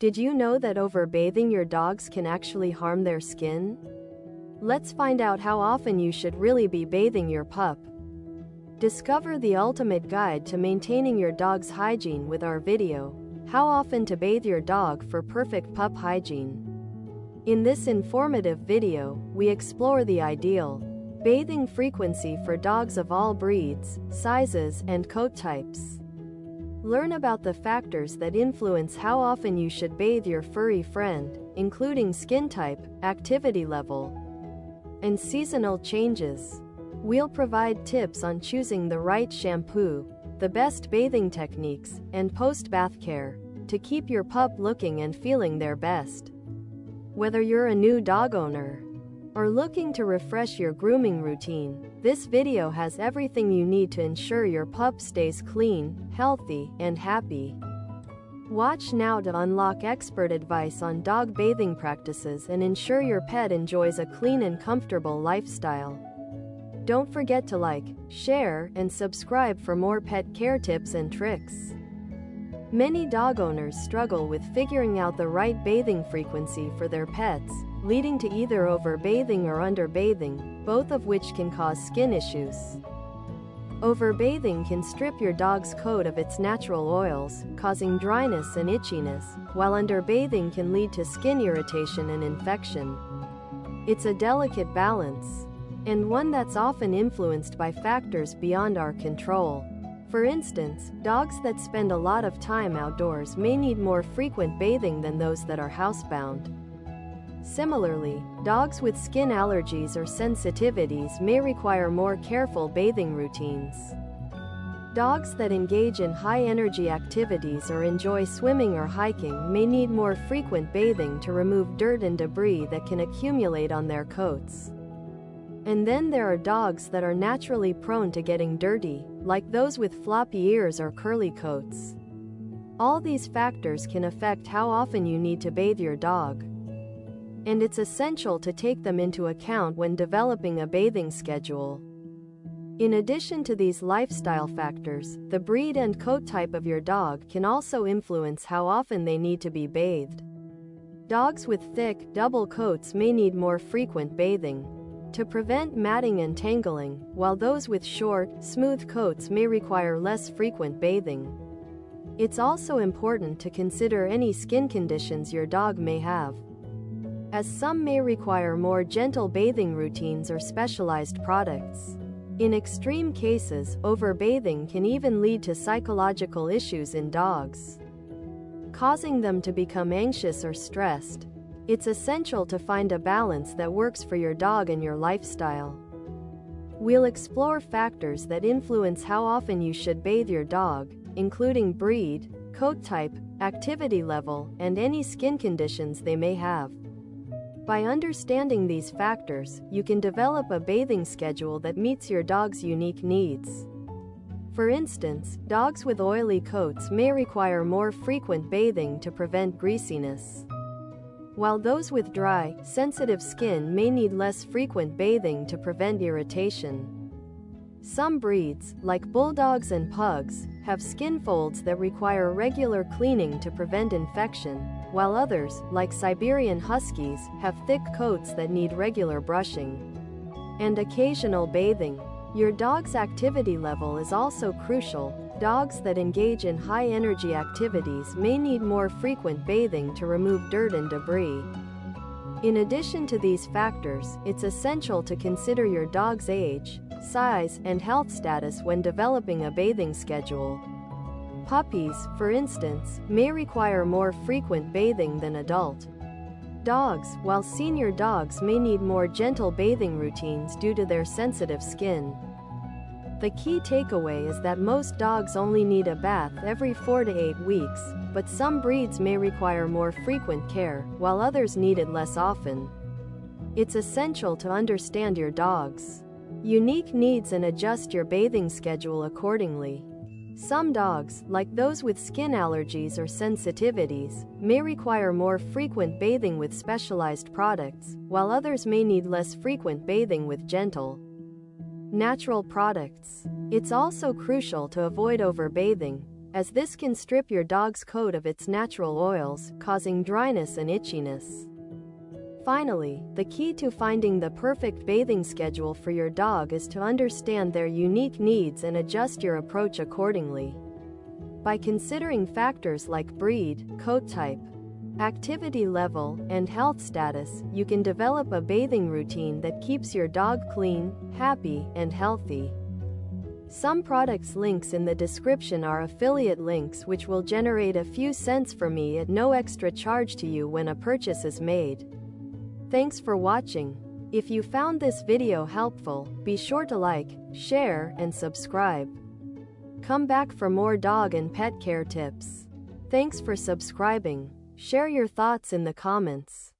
Did you know that overbathing your dogs can actually harm their skin? Let's find out how often you should really be bathing your pup. Discover the ultimate guide to maintaining your dog's hygiene with our video, How Often to Bathe Your Dog for Perfect Pup Hygiene. In this informative video, we explore the ideal bathing frequency for dogs of all breeds, sizes, and coat types. Learn about the factors that influence how often you should bathe your furry friend, including skin type, activity level, and seasonal changes. We'll provide tips on choosing the right shampoo, the best bathing techniques, and post-bath care to keep your pup looking and feeling their best. Whether you're a new dog owner or looking to refresh your grooming routine, this video has everything you need to ensure your pup stays clean, healthy, and happy. Watch now to unlock expert advice on dog bathing practices and ensure your pet enjoys a clean and comfortable lifestyle. Don't forget to like, share, and subscribe for more pet care tips and tricks. Many dog owners struggle with figuring out the right bathing frequency for their pets, leading to either overbathing or underbathing, both of which can cause skin issues. Overbathing can strip your dog's coat of its natural oils, causing dryness and itchiness, while underbathing can lead to skin irritation and infection. It's a delicate balance, and one that's often influenced by factors beyond our control. For instance, dogs that spend a lot of time outdoors may need more frequent bathing than those that are housebound. Similarly, dogs with skin allergies or sensitivities may require more careful bathing routines. Dogs that engage in high-energy activities or enjoy swimming or hiking may need more frequent bathing to remove dirt and debris that can accumulate on their coats. And then there are dogs that are naturally prone to getting dirty, like those with floppy ears or curly coats. All these factors can affect how often you need to bathe your dog and it's essential to take them into account when developing a bathing schedule. In addition to these lifestyle factors, the breed and coat type of your dog can also influence how often they need to be bathed. Dogs with thick, double coats may need more frequent bathing to prevent matting and tangling, while those with short, smooth coats may require less frequent bathing. It's also important to consider any skin conditions your dog may have as some may require more gentle bathing routines or specialized products. In extreme cases, overbathing can even lead to psychological issues in dogs, causing them to become anxious or stressed. It's essential to find a balance that works for your dog and your lifestyle. We'll explore factors that influence how often you should bathe your dog, including breed, coat type, activity level, and any skin conditions they may have. By understanding these factors, you can develop a bathing schedule that meets your dog's unique needs. For instance, dogs with oily coats may require more frequent bathing to prevent greasiness. While those with dry, sensitive skin may need less frequent bathing to prevent irritation. Some breeds, like bulldogs and pugs, have skin folds that require regular cleaning to prevent infection, while others, like Siberian Huskies, have thick coats that need regular brushing and occasional bathing. Your dog's activity level is also crucial. Dogs that engage in high-energy activities may need more frequent bathing to remove dirt and debris. In addition to these factors, it's essential to consider your dog's age, size, and health status when developing a bathing schedule. Puppies, for instance, may require more frequent bathing than adult. Dogs, while senior dogs may need more gentle bathing routines due to their sensitive skin. The key takeaway is that most dogs only need a bath every 4 to 8 weeks, but some breeds may require more frequent care, while others need it less often. It's essential to understand your dog's unique needs and adjust your bathing schedule accordingly. Some dogs, like those with skin allergies or sensitivities, may require more frequent bathing with specialized products, while others may need less frequent bathing with gentle, natural products. It's also crucial to avoid overbathing. as this can strip your dog's coat of its natural oils, causing dryness and itchiness. Finally, the key to finding the perfect bathing schedule for your dog is to understand their unique needs and adjust your approach accordingly. By considering factors like breed, coat type, activity level, and health status, you can develop a bathing routine that keeps your dog clean, happy, and healthy. Some products links in the description are affiliate links which will generate a few cents for me at no extra charge to you when a purchase is made. Thanks for watching. If you found this video helpful, be sure to like, share, and subscribe. Come back for more dog and pet care tips. Thanks for subscribing. Share your thoughts in the comments.